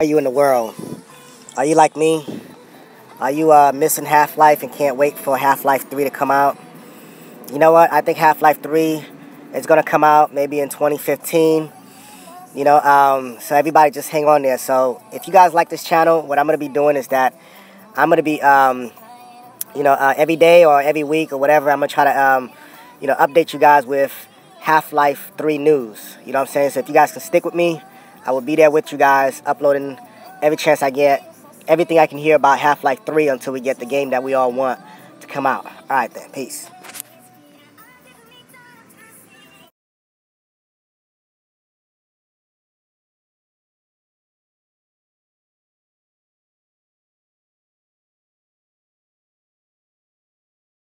Are you in the world? Are you like me? Are you uh, missing Half-Life and can't wait for Half-Life 3 to come out? You know what? I think Half-Life 3 is going to come out maybe in 2015. You know, um, so everybody just hang on there. So if you guys like this channel, what I'm going to be doing is that I'm going to be, um, you know, uh, every day or every week or whatever, I'm going to try to, um, you know, update you guys with Half-Life 3 news. You know what I'm saying? So if you guys can stick with me, I will be there with you guys, uploading every chance I get, everything I can hear about Half-Life 3 until we get the game that we all want to come out. All right then, peace.